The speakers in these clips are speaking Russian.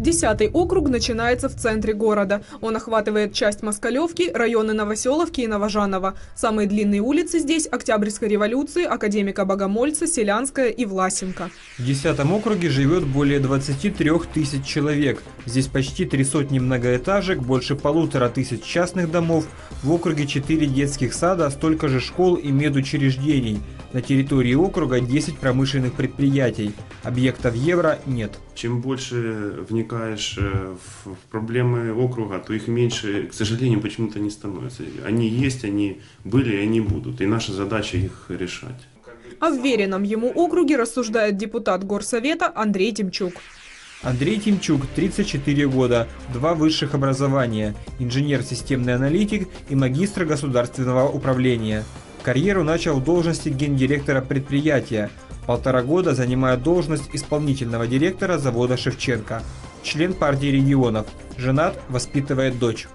Десятый округ начинается в центре города. Он охватывает часть Москалевки, районы Новоселовки и Новожанова. Самые длинные улицы здесь – Октябрьской революции, Академика Богомольца, Селянская и Власенко. В десятом округе живет более 23 тысяч человек. Здесь почти три сотни многоэтажек, больше полутора тысяч частных домов. В округе 4 детских сада, столько же школ и медучреждений. На территории округа 10 промышленных предприятий. Объектов евро нет. Чем больше вникаешь э, в проблемы округа, то их меньше, к сожалению, почему-то не становится. Они есть, они были и они будут. И наша задача их решать. О вверенном ему округе рассуждает депутат Горсовета Андрей Тимчук. Андрей Тимчук, 34 года, два высших образования, инженер-системный аналитик и магистр государственного управления. Карьеру начал в должности гендиректора предприятия. Полтора года занимает должность исполнительного директора завода «Шевченко». Член партии регионов. Женат, воспитывает дочь.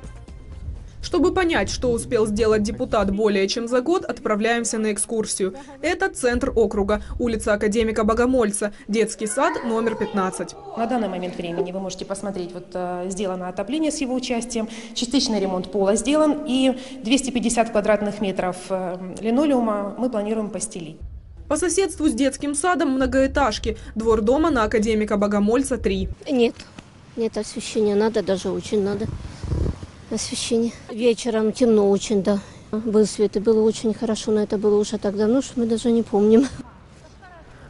Чтобы понять, что успел сделать депутат более чем за год, отправляемся на экскурсию. Это центр округа, улица Академика Богомольца, детский сад номер 15. На данный момент времени вы можете посмотреть, вот э, сделано отопление с его участием, частичный ремонт пола сделан и 250 квадратных метров э, линолеума мы планируем постелить. По соседству с детским садом многоэтажки, двор дома на Академика Богомольца 3. Нет, нет освещения надо, даже очень надо освещение. Вечером темно очень, да. Был свет и было очень хорошо, но это было уже так давно, что мы даже не помним.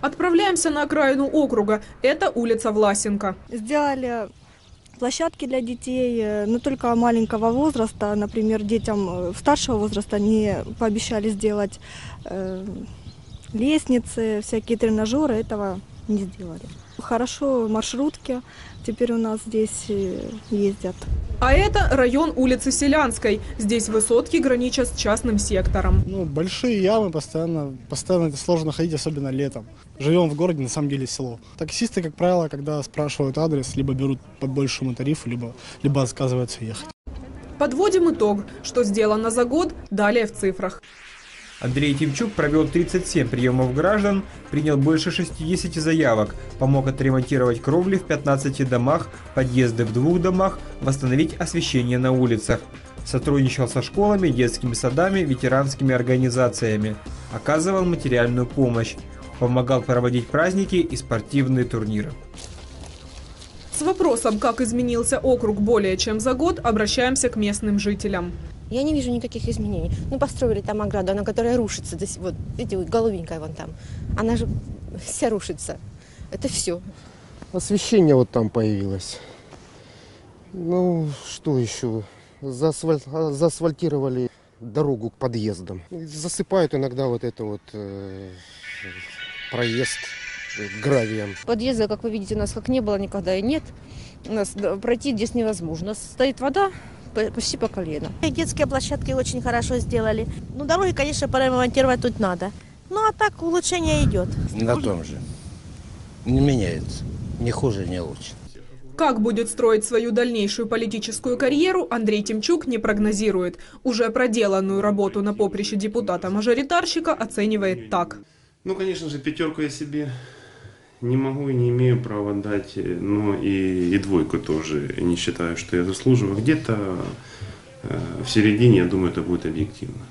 Отправляемся на окраину округа. Это улица Власенко. Сделали площадки для детей, э, но только маленького возраста. Например, детям э, старшего возраста не пообещали сделать э, лестницы, всякие тренажеры. Этого не сделали. Хорошо маршрутки теперь у нас здесь э, ездят. А это район улицы Селянской. Здесь высотки граничат с частным сектором. Ну, большие ямы, постоянно, постоянно это сложно ходить, особенно летом. Живем в городе, на самом деле село. Таксисты, как правило, когда спрашивают адрес, либо берут по большему тарифу, либо, либо отказываются ехать. Подводим итог, что сделано за год, далее в цифрах. Андрей Тимчук провел 37 приемов граждан, принял больше 60 заявок, помог отремонтировать кровли в 15 домах, подъезды в двух домах, восстановить освещение на улицах. Сотрудничал со школами, детскими садами, ветеранскими организациями. Оказывал материальную помощь. Помогал проводить праздники и спортивные турниры. С вопросом, как изменился округ более чем за год, обращаемся к местным жителям. Я не вижу никаких изменений. Ну, построили там ограду, она которая рушится. Вот, видите, голубенькая вон там. Она же вся рушится. Это все. Освещение вот там появилось. Ну, что еще? Заасфаль... Заасфальтировали дорогу к подъездам. Засыпают иногда вот это вот э, проезд гравием. Подъезда, как вы видите, у нас как не было никогда и нет. У нас пройти здесь невозможно. Стоит вода, почти по колено. Детские площадки очень хорошо сделали. Ну, дороги, конечно, поремонтировать тут надо. Ну, а так улучшение идет. На том же. Не меняется. Не хуже, не лучше. Как будет строить свою дальнейшую политическую карьеру, Андрей Тимчук не прогнозирует. Уже проделанную работу на поприще депутата-мажоритарщика оценивает так. Ну, конечно же, пятерку я себе не могу и не имею права дать, но и, и двойку тоже не считаю, что я заслуживаю. Где-то э, в середине, я думаю, это будет объективно.